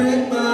spread my